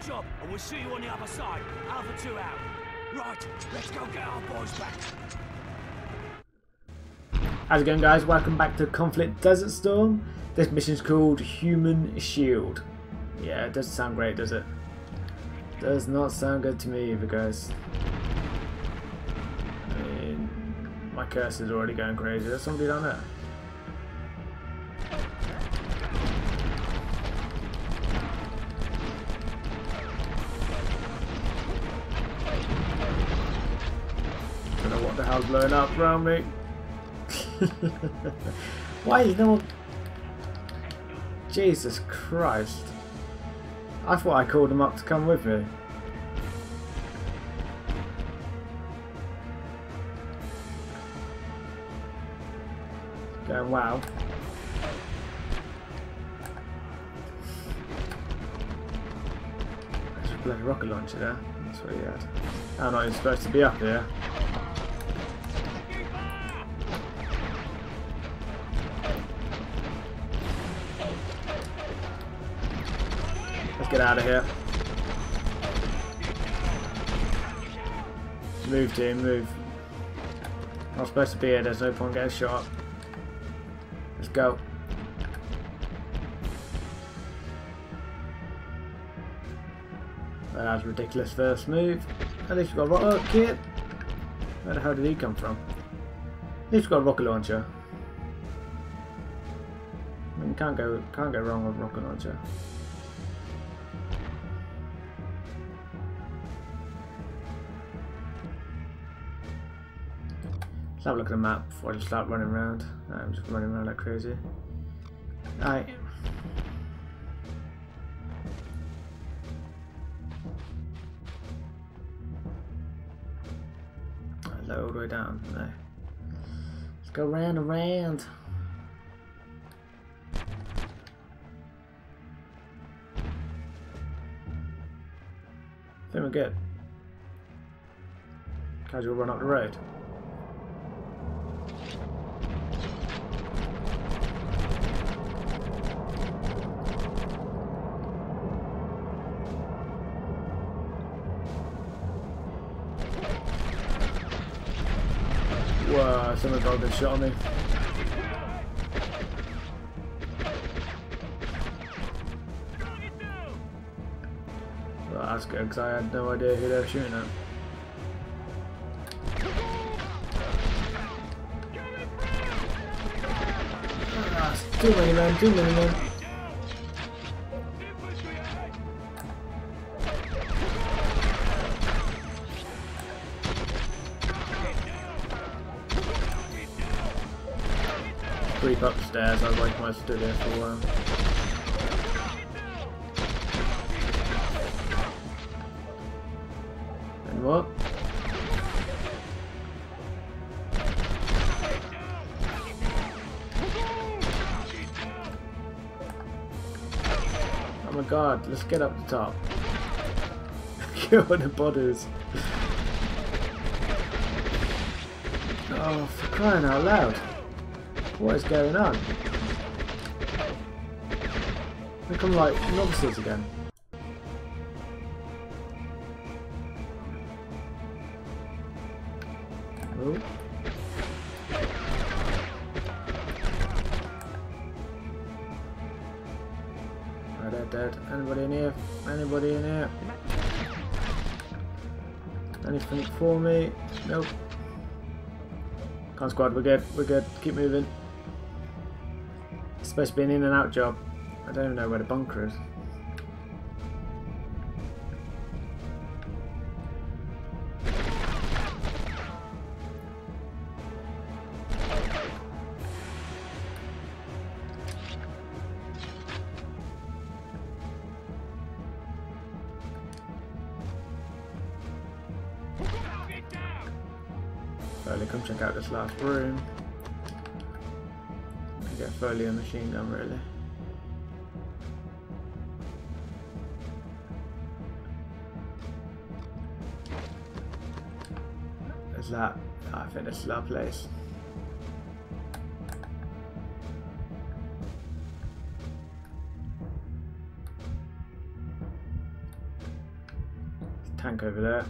Good job, and we'll see you on the other side. Alpha 2 out. Right, let's go get our boys back. How's it going guys? Welcome back to Conflict Desert Storm. This mission is called Human Shield. Yeah, it doesn't sound great, does it? Does not sound good to me either, guys. I mean, my curse is already going crazy. There's somebody down there. Blowing up around me. Why is no one... Jesus Christ. I thought I called him up to come with me. Going wow. There's a bloody rocket launcher there. That's what he had. I'm not even supposed to be up here. Get out of here. Move, team, move. I Not supposed to be here, there's no point getting shot. Let's go. That's a ridiculous first move. At least we've got a rocket oh, kit. Where the hell did he come from? At least we've got a rocket launcher. I mean, can't go, can't go wrong with rocket launcher. Let's have a look at the map before I just start running around. I'm just running around like crazy. Alright. All the way down. No. Let's go round and round. I think we're good. Casual run up the road. Got a good shot on me. Well, that's good because I had no idea who they were shooting at. Ah, too many men, too many men. Upstairs, I like, I stood here for a while. And what? Oh my god, let's get up the top. Kill the bodies. Oh, for crying out loud. What is going on? They come like novices again. Oh. Dead. Anybody in here? Anybody in here? Anything for me? Nope. Con squad, we're good. We're good. Keep moving. Supposed to be an in and out job. I don't even know where the bunker is. Foley, come check out this last room. They're fully a machine gun, really. There's that. Ah, I think this is our place. Tank over there.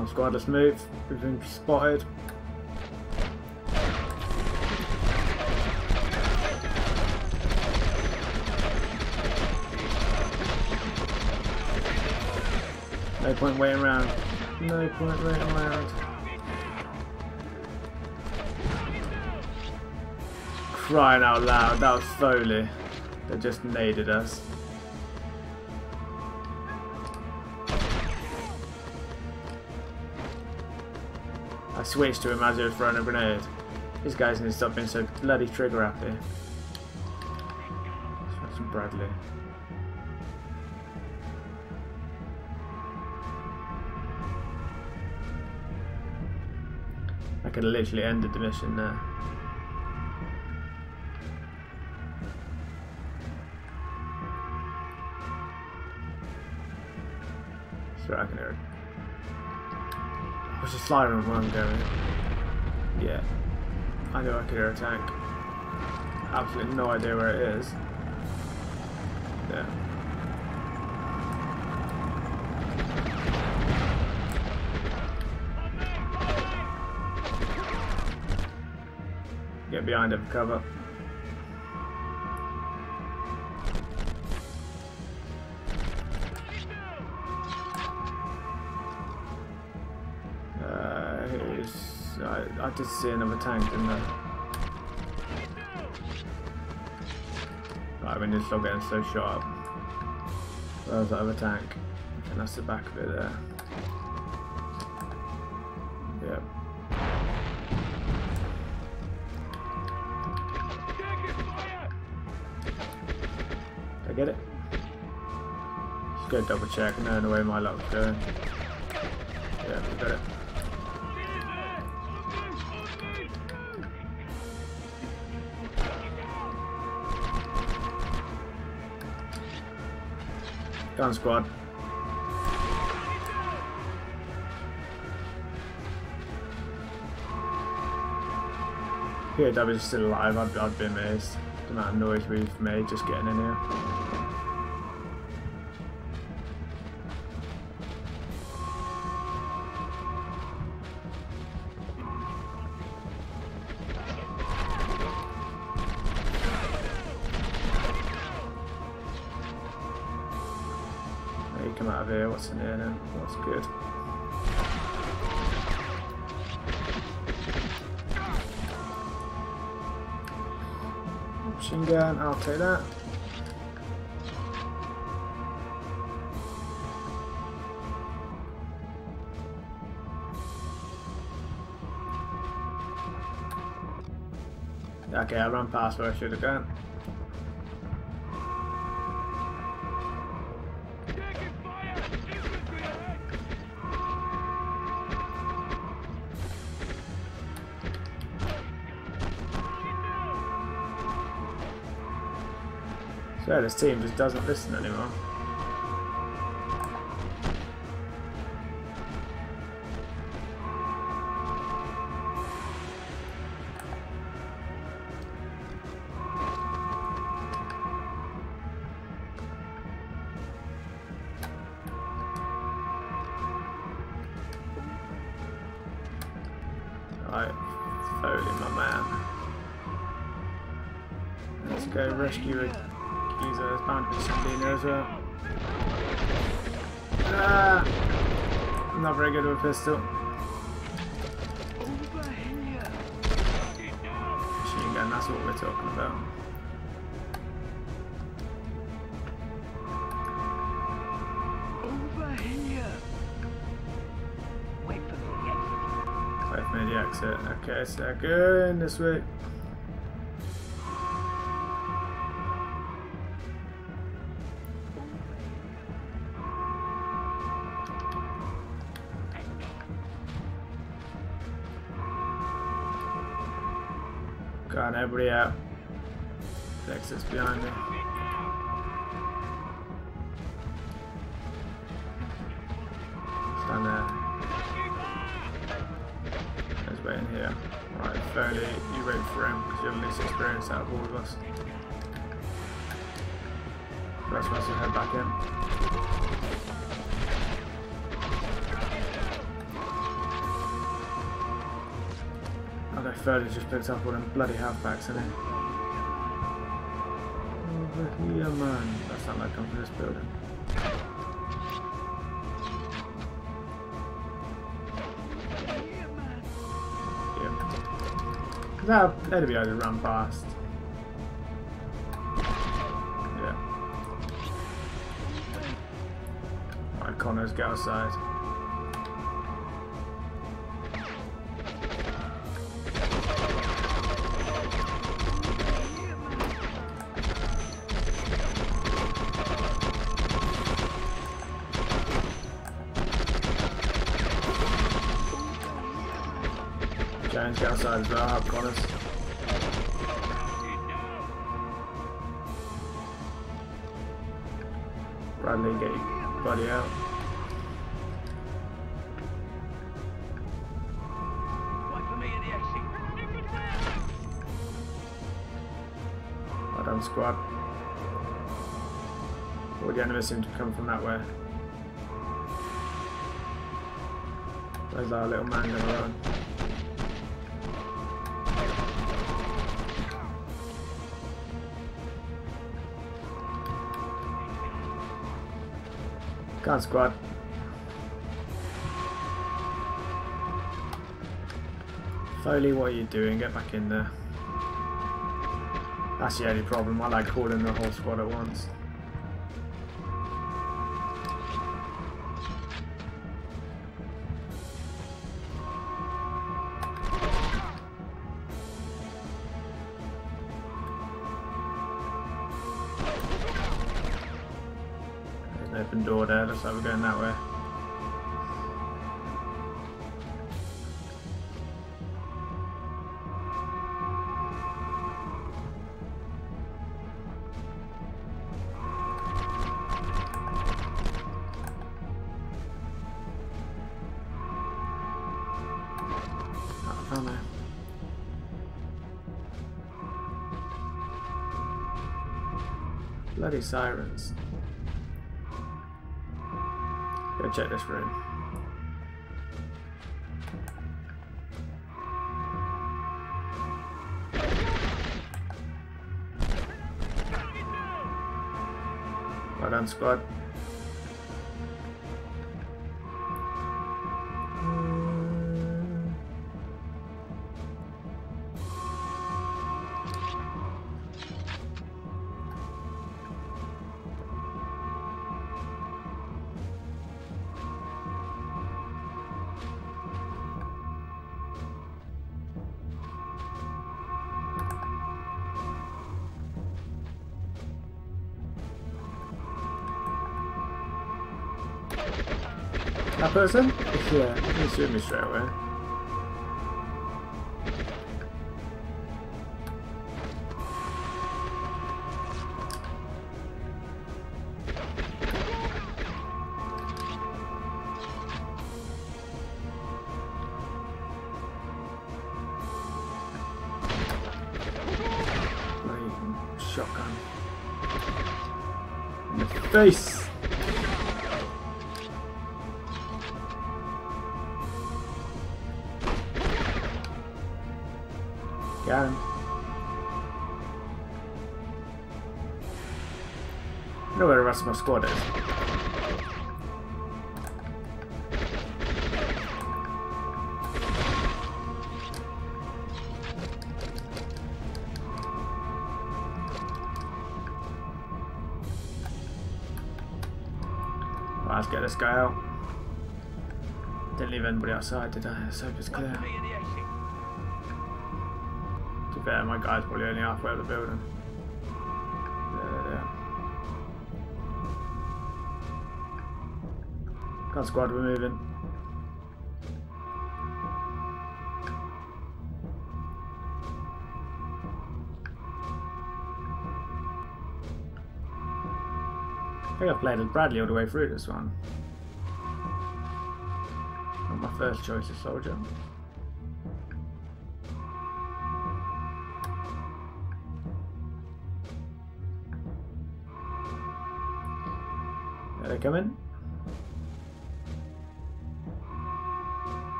Come squad, let's move. We've been spotted. No point waiting around. No point waiting around. Crying out loud, that was Foley. They just naded us. I switched to him as he was throwing a grenade. These guys need to stop being so bloody trigger happy. Some Bradley. I could have literally ended the mission there. Sure, I can hear it. Just sliding on where I'm going. Yeah. I know I could hear a tank. Absolutely no idea where it is. Yeah. Get behind him, cover. I, I did see another tank, didn't I? Right, when you're still getting so sharp. Where's that other tank? And that's the back of it there. Yep. I get it? Just go double check and know the way my luck's going. Gun squad. POW is still alive, I'd, I'd be amazed. The amount of noise we've made just getting in here. Machine gun, I'll take that. Okay, I ran past where I should have gone. So this team just doesn't listen anymore. My man. Let's go rescue a geezer. There's bound to be somebody in there as well. Ah! I'm not very good with a pistol. Machine gun, that's what we're talking about. Over here. Wait for the exit. I've made the exit. Okay, so going this way. everybody out. Dex is behind me. Stand there. Let's in here. Right, Foley, you wait for him because you have least experience out of all of us. That's why I head back in. Okay, Foley's just picked up all them bloody halfbacks in it. Over here, man. That's not like come from this building. Yep. That, that'd be able to run past. Yeah. Right, Connors, get outside. Get outside as well, help Connors. Bradley, get your buddy out. Well done, squad. All the enemies seem to come from that way. There's our little man going on? Come on, squad. Foley, what are you doing? Get back in there. That's the only problem. I like calling the whole squad at once. Open door there. Looks like we're going that way. Bloody sirens. Go check this room. Well done, squad. That person? Yeah, he shoot me straight away. Shotgun. Face! Got him. I know where the rest of my squad is. Let's get this guy out. Didn't leave anybody outside, did I? Let's hope it's clear. Be fair, my guy's probably only halfway up the building. Yeah, yeah. Gun squad, we're moving. I think I've played as Bradley all the way through this one. Not my first choice as soldier. They coming?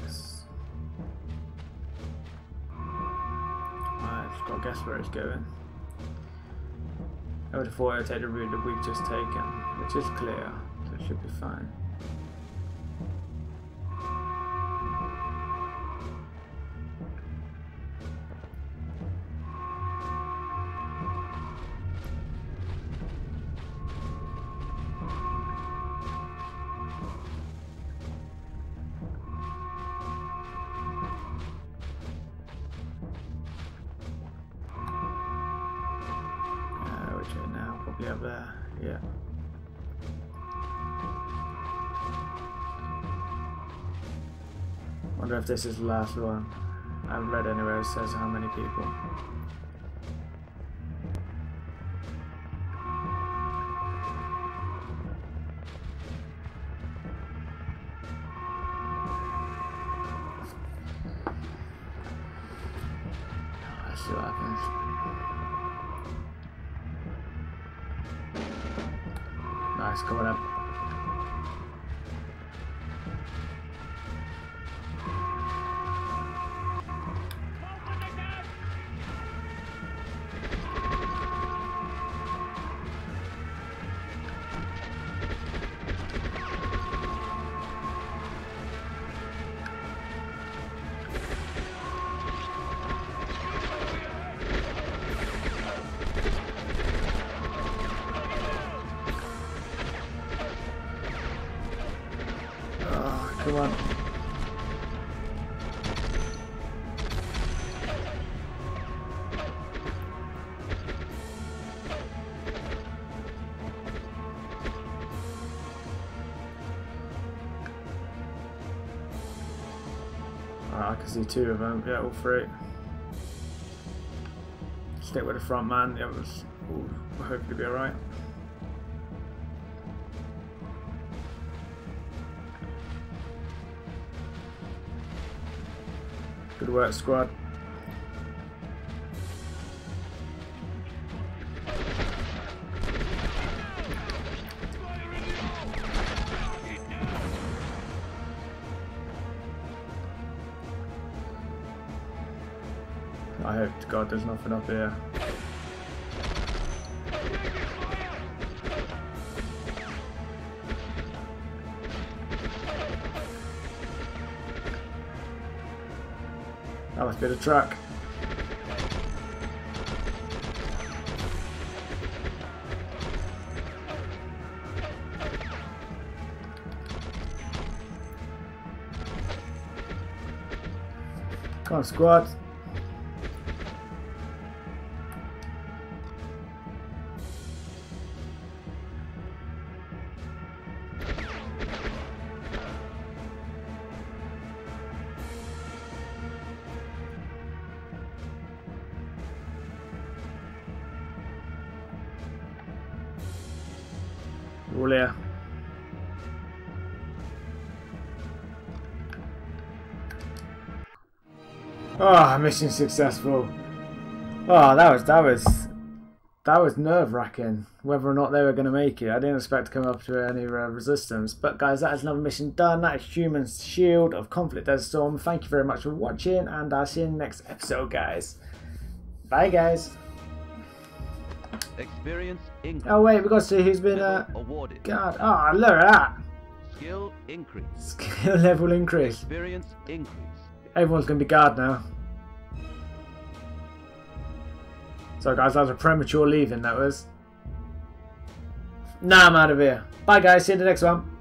Yes. Right, just got to guess where it's going. I would have thought would take the route that we've just taken, which is clear, so it should be fine. Probably up there. Yeah. Wonder if this is the last one. I haven't read anywhere it says how many people. Nice, coming up. Can see two of them. Yeah, all three. Stick with the front man. The others will hopefully be alright. Good work, squad. I hope to God there's nothing up here. That must be the truck. Come on, squad. Oh, mission successful. Oh, that was that was that was nerve wracking. Whether or not they were going to make it, I didn't expect to come up to any uh, resistance. But guys, that is another mission done. That is Human Shield of Conflict Desert Storm. Thank you very much for watching, and I'll see you in the next episode, guys. Bye, guys. Experience increase. Oh wait, we got to see who's been uh. awarded. God, oh look at that. Skill increase. Skill level increase. Experience increase. Everyone's going to be guard now. So guys, that was a premature leaving, that was. Nah, I'm out of here. Bye guys, see you in the next one.